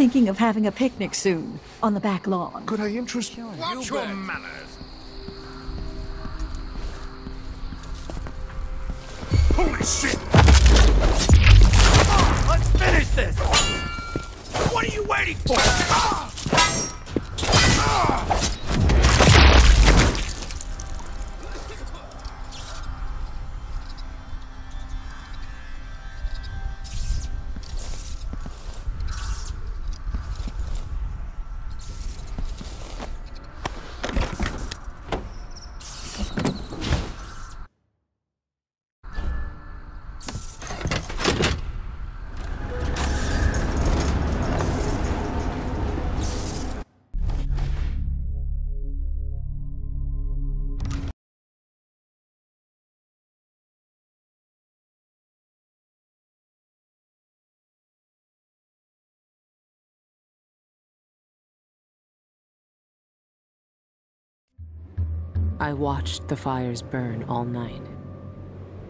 thinking of having a picnic soon, on the back lawn. Could I interest you? Watch your manners. Holy shit! I watched the fires burn all night.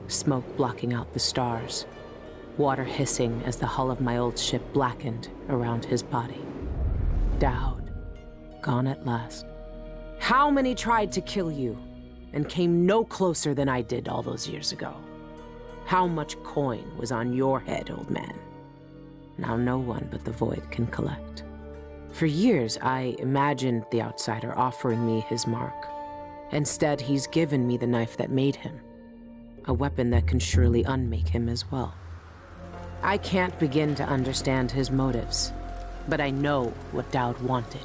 Smoke blocking out the stars. Water hissing as the hull of my old ship blackened around his body. Daud, gone at last. How many tried to kill you and came no closer than I did all those years ago? How much coin was on your head, old man? Now no one but the Void can collect. For years, I imagined the outsider offering me his mark. Instead, he's given me the knife that made him. A weapon that can surely unmake him as well. I can't begin to understand his motives, but I know what Daud wanted.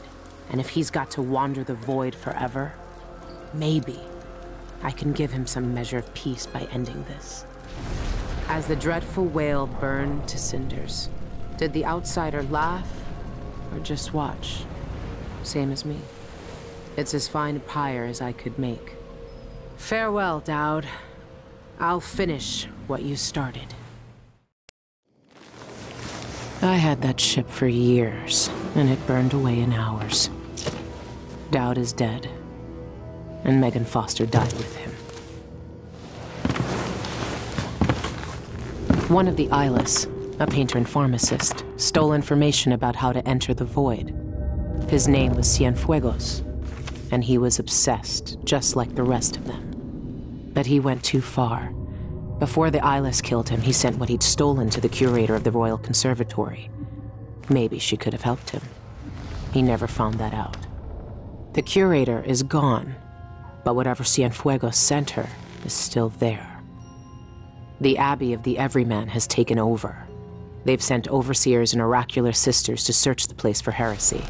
And if he's got to wander the void forever, maybe I can give him some measure of peace by ending this. As the dreadful whale burned to cinders, did the outsider laugh or just watch? Same as me. It's as fine a pyre as I could make. Farewell, Daud. I'll finish what you started. I had that ship for years, and it burned away in hours. Daud is dead, and Megan Foster died with him. One of the Eyeless, a painter and pharmacist, stole information about how to enter the Void. His name was Cienfuegos, and he was obsessed, just like the rest of them. But he went too far. Before the Eyeless killed him, he sent what he'd stolen to the curator of the Royal Conservatory. Maybe she could have helped him. He never found that out. The curator is gone, but whatever Cienfuegos sent her is still there. The Abbey of the Everyman has taken over. They've sent overseers and oracular sisters to search the place for heresy.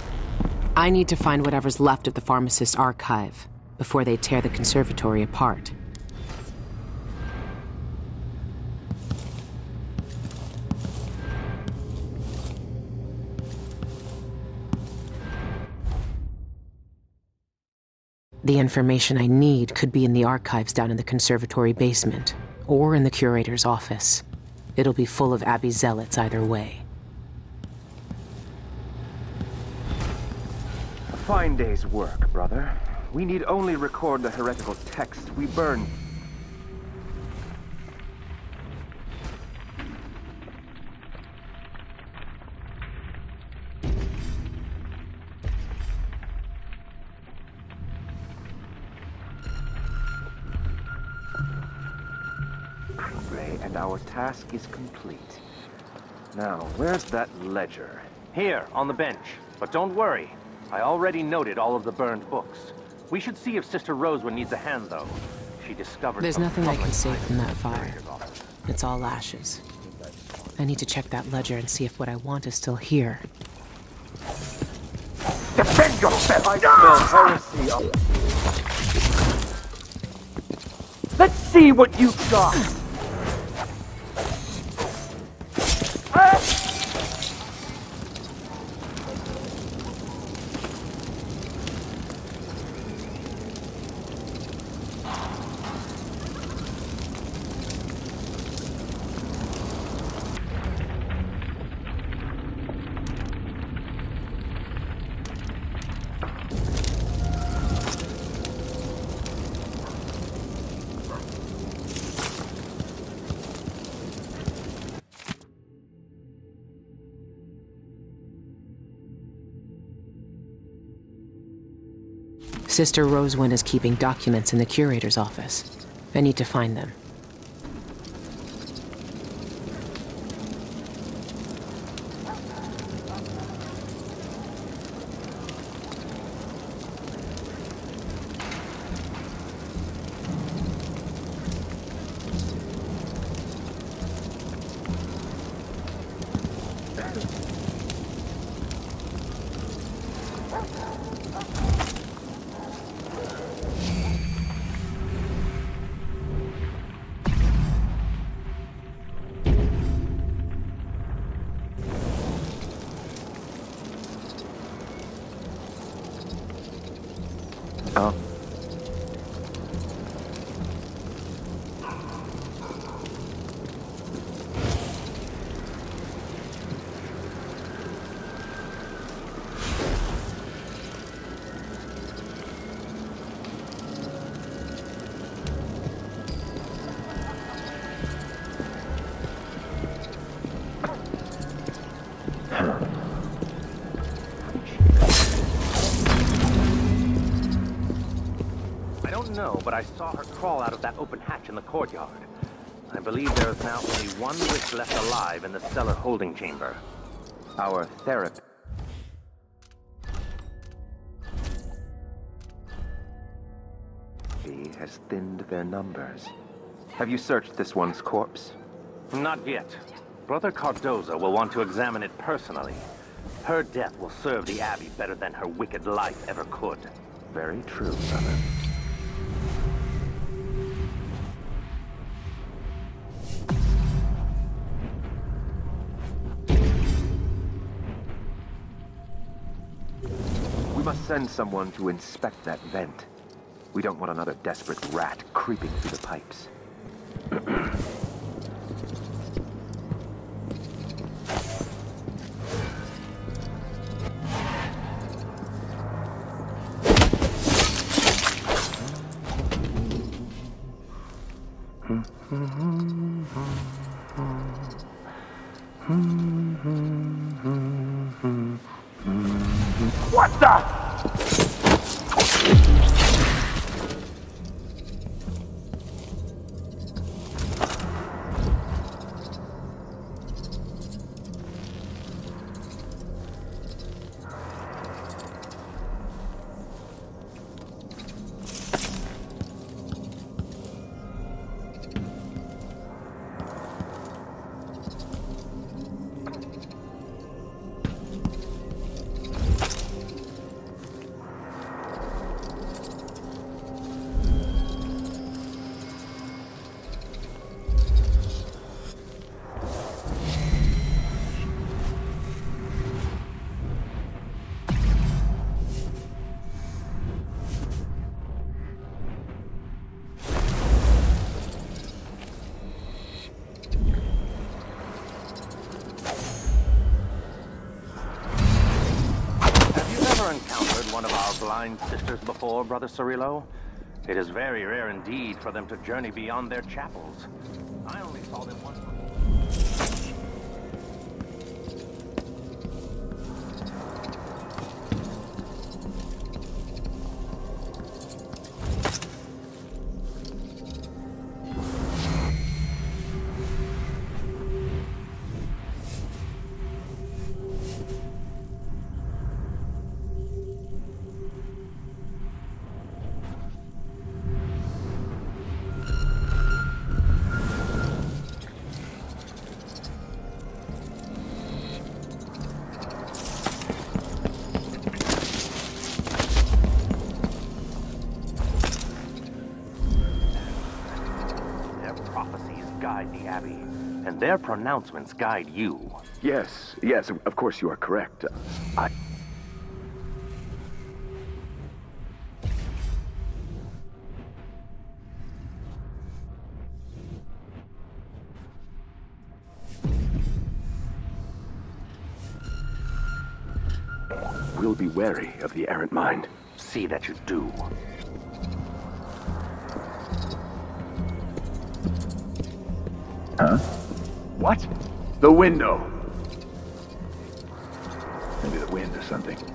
I need to find whatever's left of the pharmacist's archive before they tear the conservatory apart. The information I need could be in the archives down in the conservatory basement, or in the curator's office. It'll be full of Abbey zealots either way. Fine day's work, brother. We need only record the heretical text we burn. And our task is complete. Now, where's that ledger? Here, on the bench. But don't worry. I already noted all of the burned books. We should see if Sister Rosewood needs a hand, though. She discovered There's nothing I can troubling save from that fire. It's all ashes. I need to check that ledger and see if what I want is still here. Defend yourself! I smell heresy. Let's see what you've got! Sister Rosewind is keeping documents in the curator's office. I need to find them. Know, but I saw her crawl out of that open hatch in the courtyard. I believe there is now only one witch left alive in the cellar holding chamber. Our therapist. He has thinned their numbers. Have you searched this one's corpse? Not yet. Brother Cardoza will want to examine it personally. Her death will serve the Abbey better than her wicked life ever could. Very true, brother. Send someone to inspect that vent. We don't want another desperate rat creeping through the pipes. blind sisters before, Brother Cirillo? It is very rare indeed for them to journey beyond their chapels. I only saw them their pronouncements guide you. Yes, yes, of course you are correct. I... We'll be wary of the errant mind. See that you do. What? The window. Maybe the wind or something.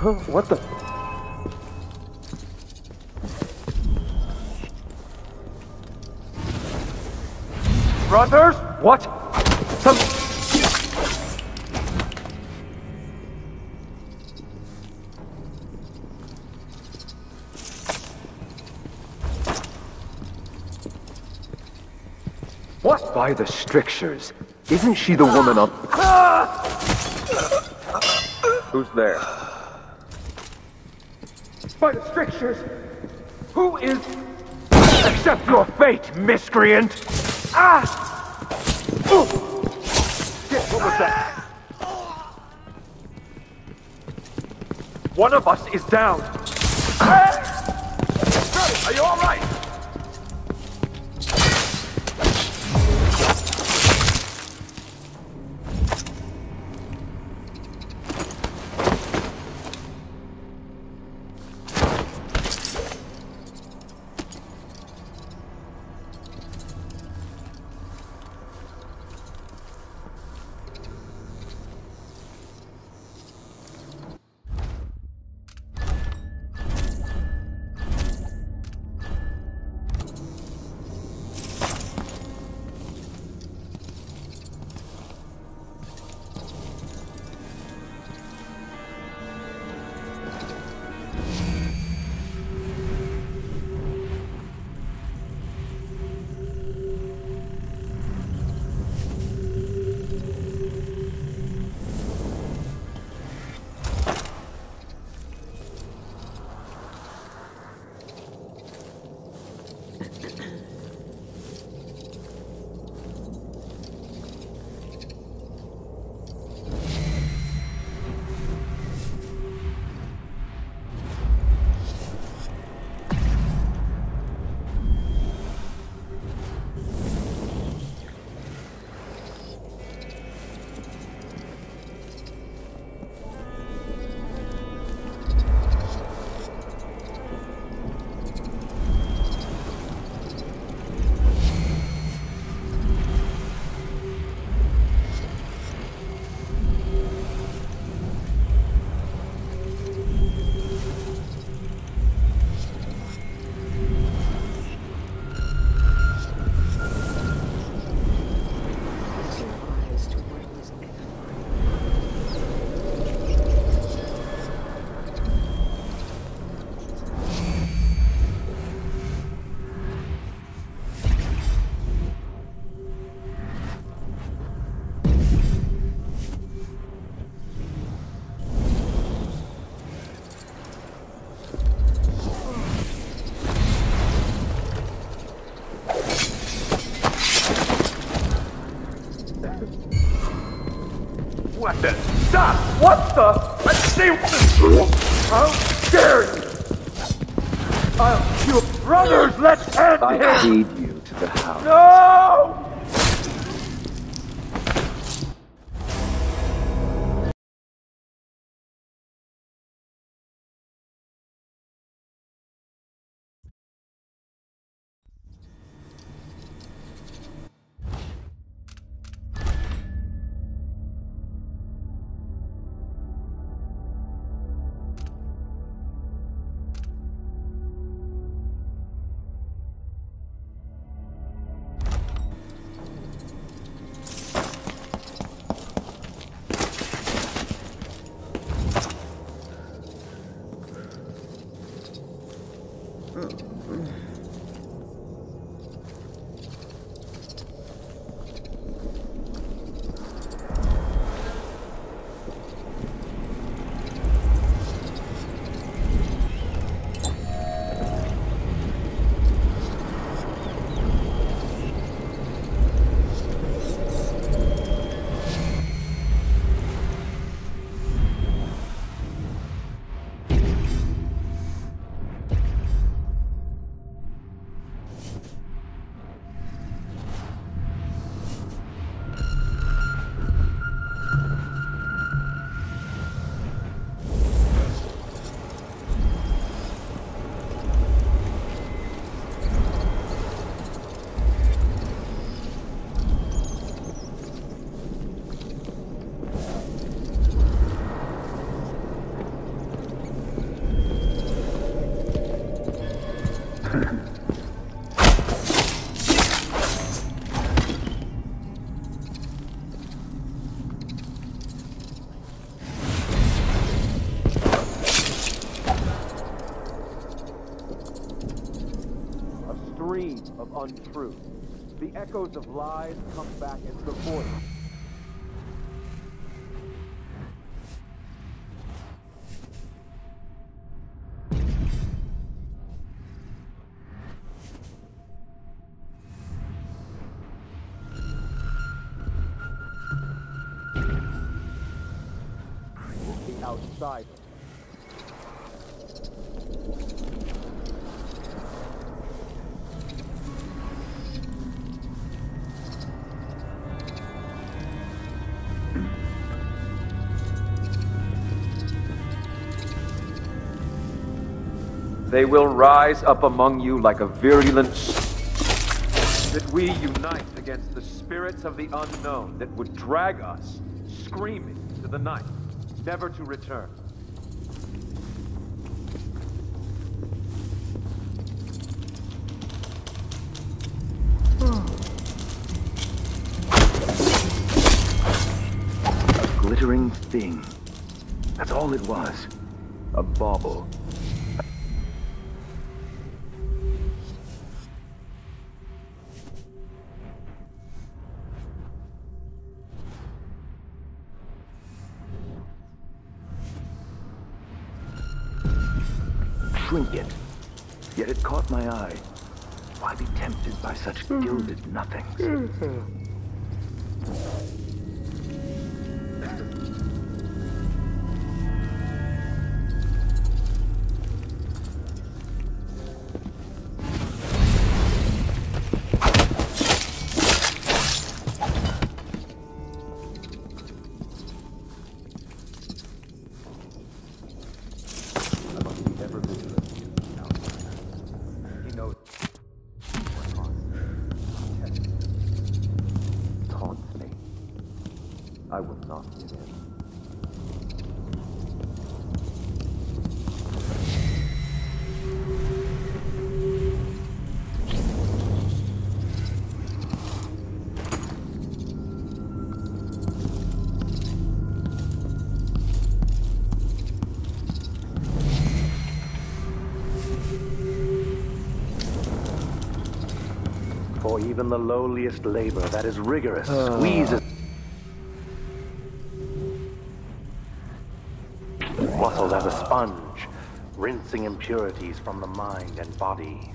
Huh? What the? Brothers? What? Some... What? By the strictures. Isn't she the woman on... Ah! Who's there? By the strictures! Who is... Accept your fate, miscreant! Ah! Shit, what was that? One of us is down. The of untruth. The echoes of lies come back as the voice. They will rise up among you like a virulent that we unite against the spirits of the unknown that would drag us screaming to the night, never to return. A glittering thing. That's all it was. A bauble. Why be tempted by such gilded nothings? Mm-hmm. For even the lowliest labor that is rigorous ah. squeezes. Muscles as a sponge, rinsing impurities from the mind and body.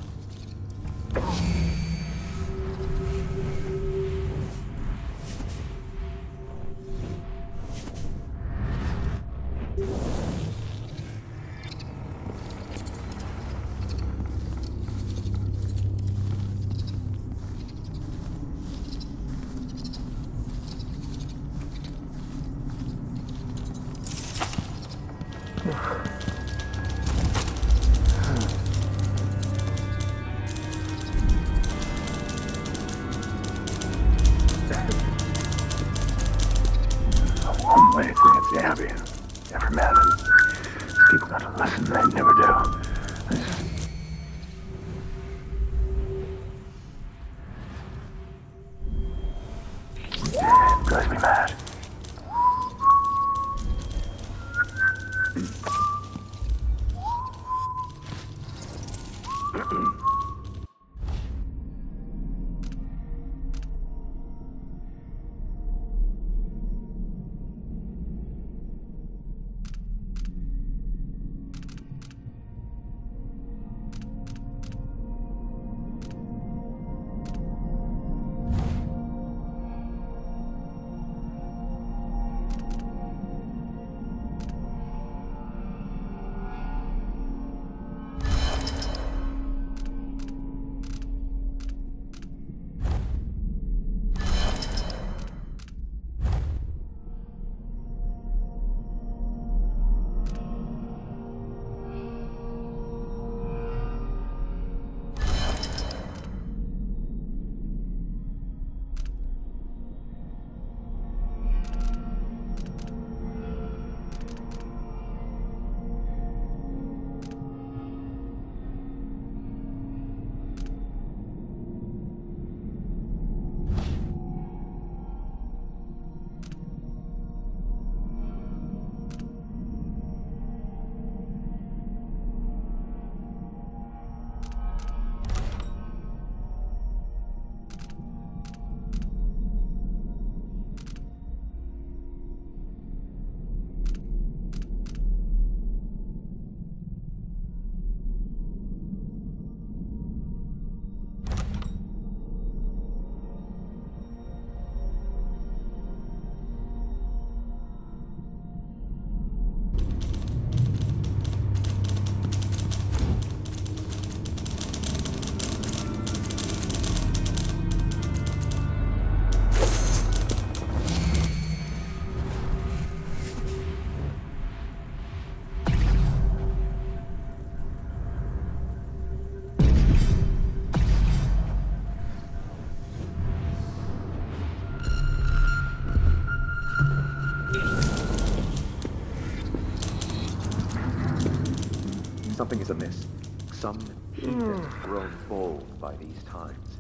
Something is amiss. Some hate has hmm. grown bold by these times.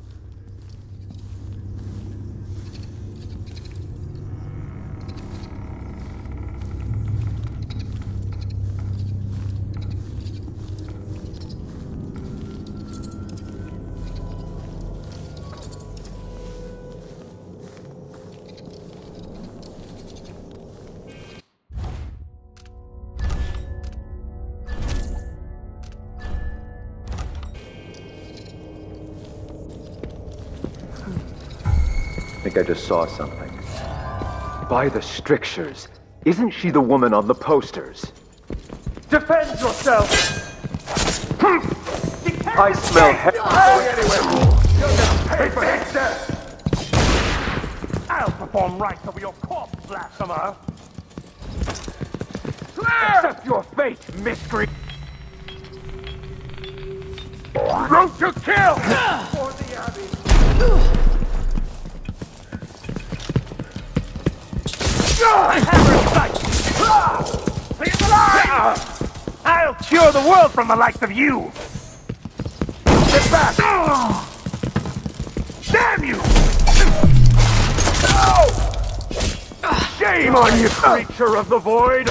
Think I just saw something. By the strictures, isn't she the woman on the posters? Defend yourself! I smell he- Pay for his death! I'll perform rites over your corpse, blasphemer! Accept your fate, miscreant! Road to kill! For the Abbey! I have her sight! Leave him alive! I'll cure the world from the likes of you! Get back! Damn you! Shame on you, creature of the void!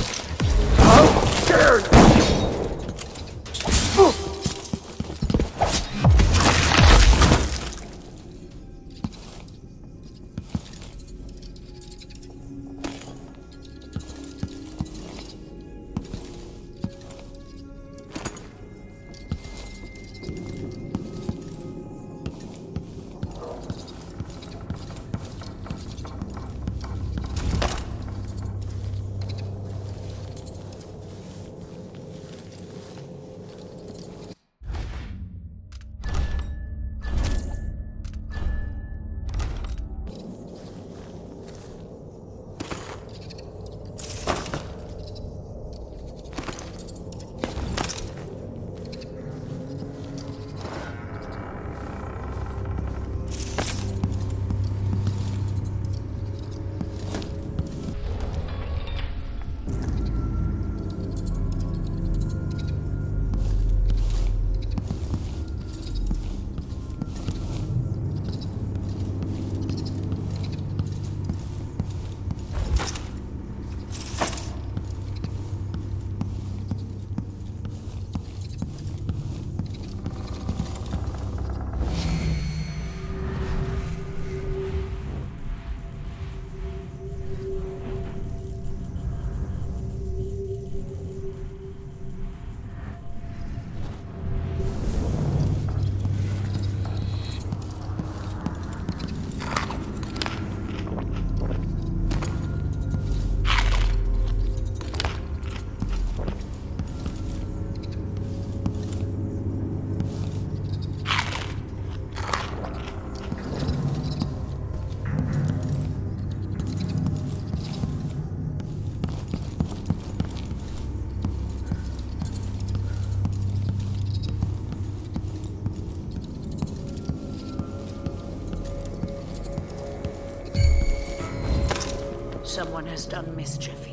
Someone has done mischief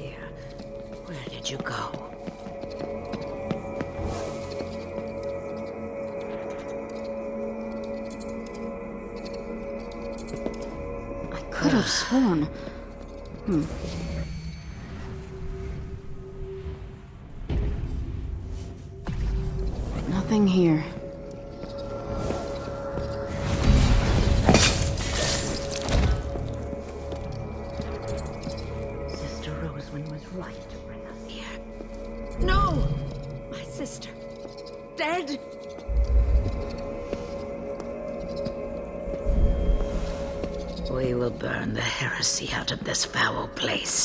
place.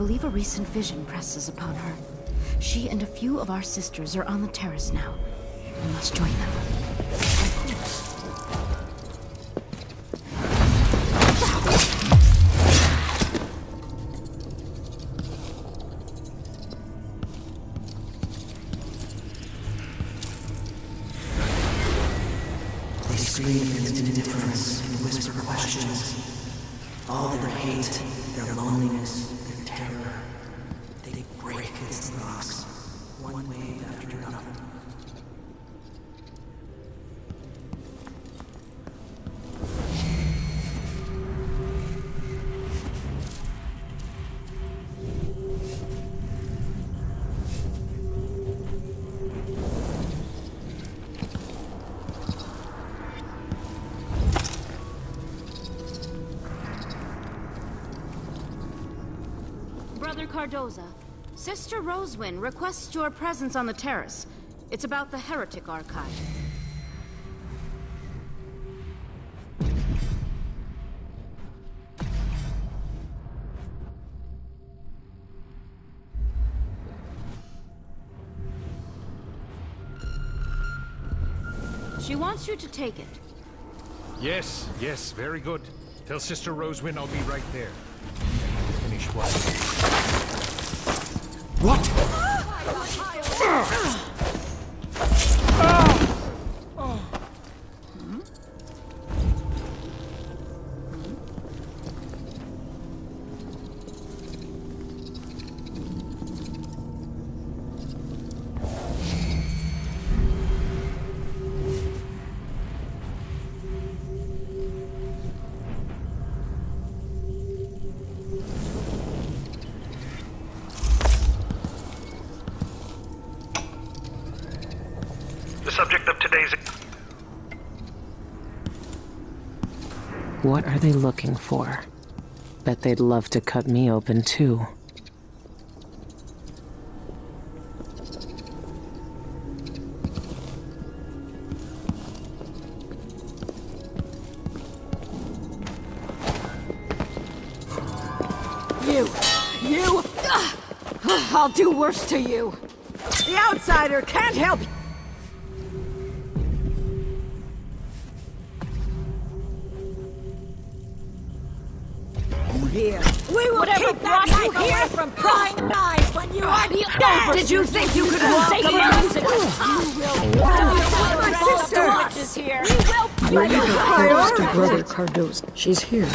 Believe a recent vision presses upon her. She and a few of our sisters are on the terrace now. We must join them. Cardoza, Sister Rosewyn requests your presence on the terrace. It's about the Heretic Archive. She wants you to take it. Yes, yes, very good. Tell Sister Rosewyn I'll be right there. What? What are they looking for? Bet they'd love to cut me open too. You! You! I'll do worse to you! The outsider can't help Here. She's here.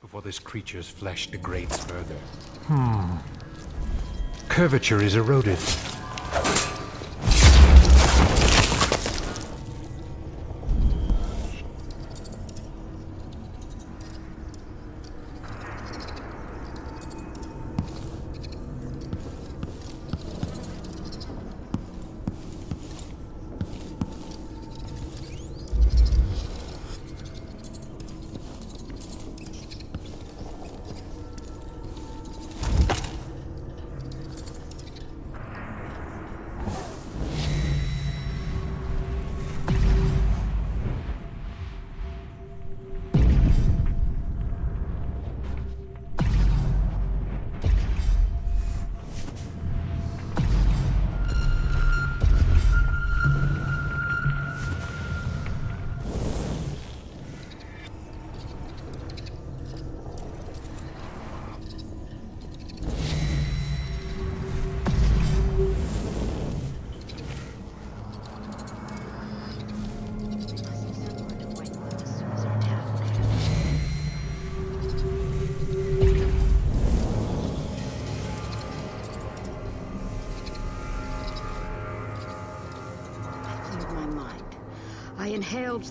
Before this creature's flesh degrades further. Hmm. Curvature is eroded.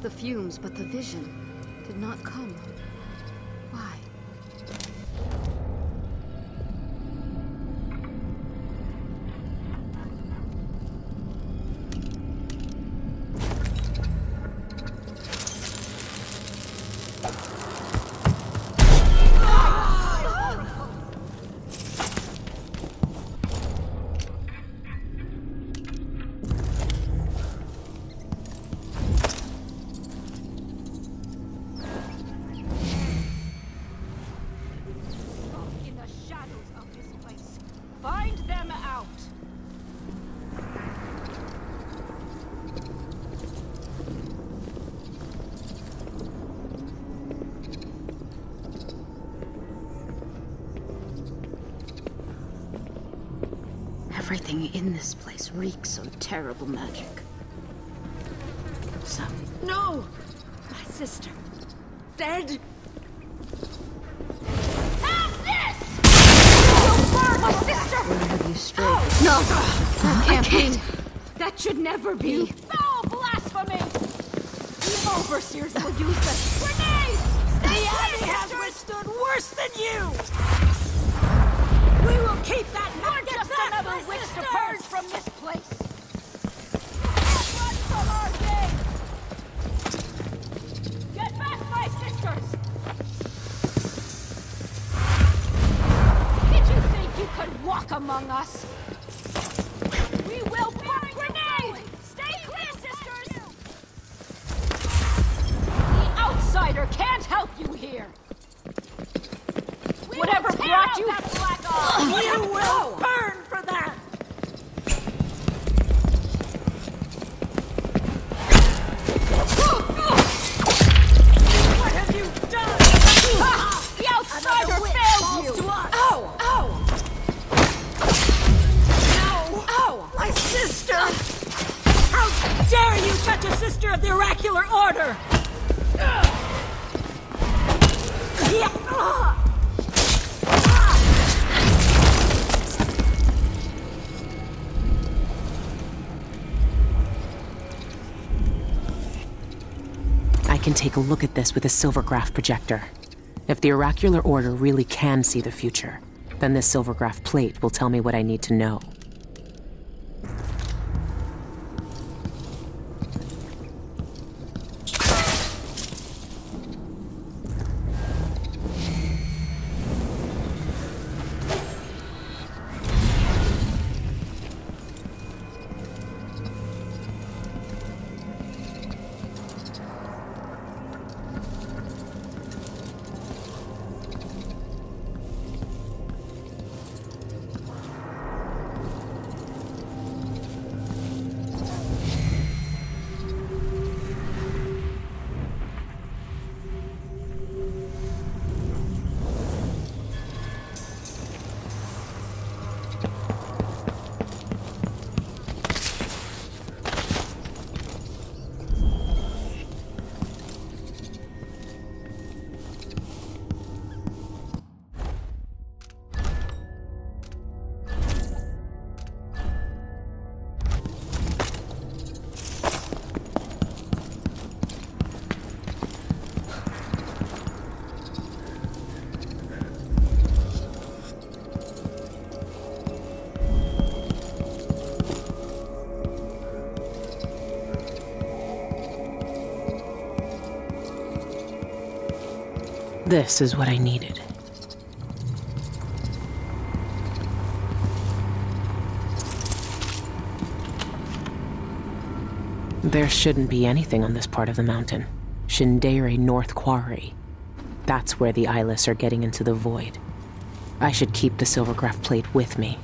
The fumes, but the vision Everything in this place reeks of terrible magic. So, No! My sister. Dead? Have this! You'll burn my sister! where have you strayed? Oh! No! That I can't can't. That should never be. You take a look at this with a silvergraph projector. If the oracular order really can see the future, then this silvergraph plate will tell me what I need to know. This is what I needed. There shouldn't be anything on this part of the mountain. Shindaerey North Quarry. That's where the eyeless are getting into the void. I should keep the silvergraph plate with me.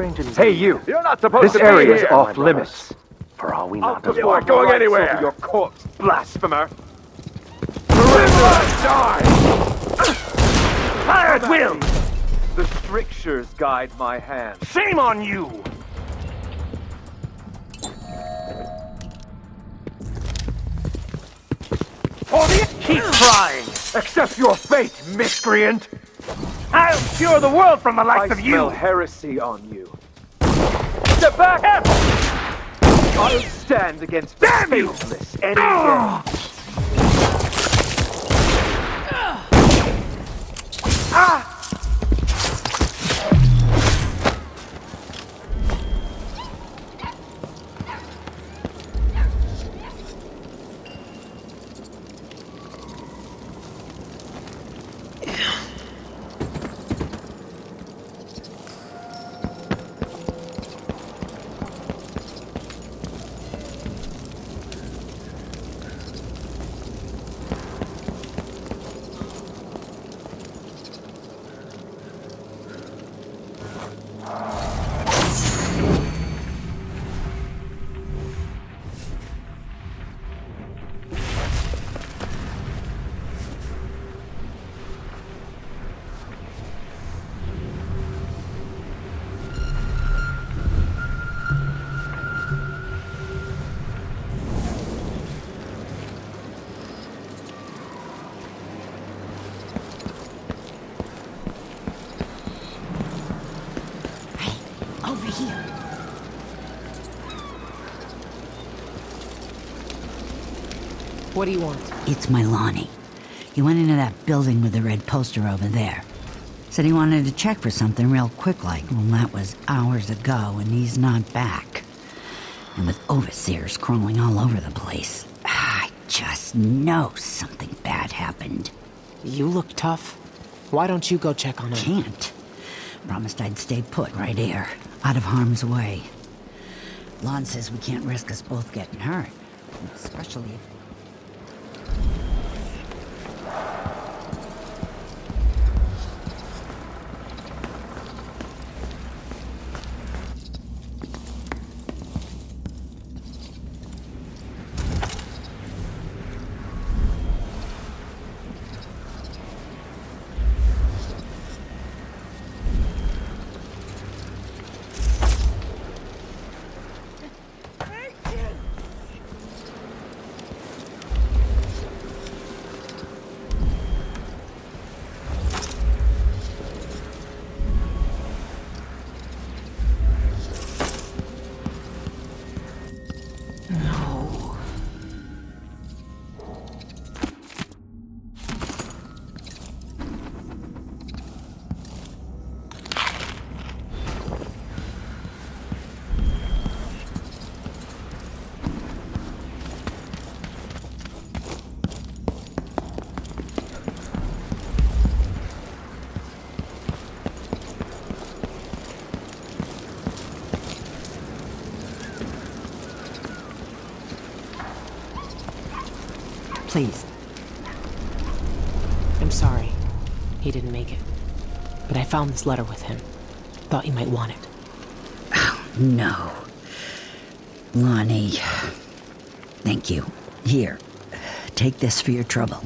Strange indeed. Hey, you! You're not supposed This to be area is off limits. For all we know, I'll does put aren't going rights anywhere. over Your corpse, blasphemer! Die! Fire at will! The strictures guide my hand. Shame on you! For the keep trying! Accept your fate, miscreant! I'll cure the world from the I likes of smell heresy on you. Step back! I'll stand against Damn faithless any day. Ah! What do you want? It's Milani. He went into that building with the red poster over there. Said he wanted to check for something real quick like. Well, that was hours ago, and he's not back. And with overseers crawling all over the place, I just know something bad happened. You look tough. Why don't you go check on him? Can't. Promised I'd stay put right here, out of harm's way. Lon says we can't risk us both getting hurt. Especially Please. I'm sorry. He didn't make it. But I found this letter with him. Thought you might want it. Oh, no. Lonnie. Thank you. Here. Take this for your trouble.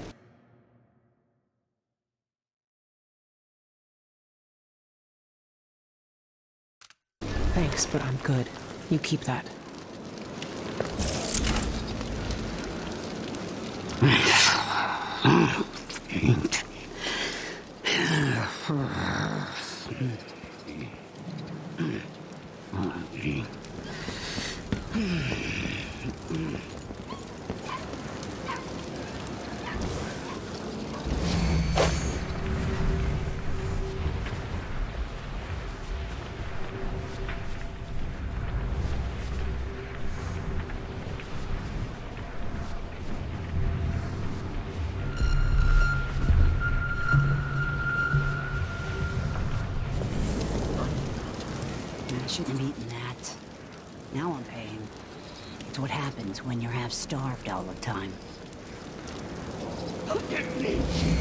Thanks, but I'm good. You keep that. Hmm. When you're half starved all the time. Look at me!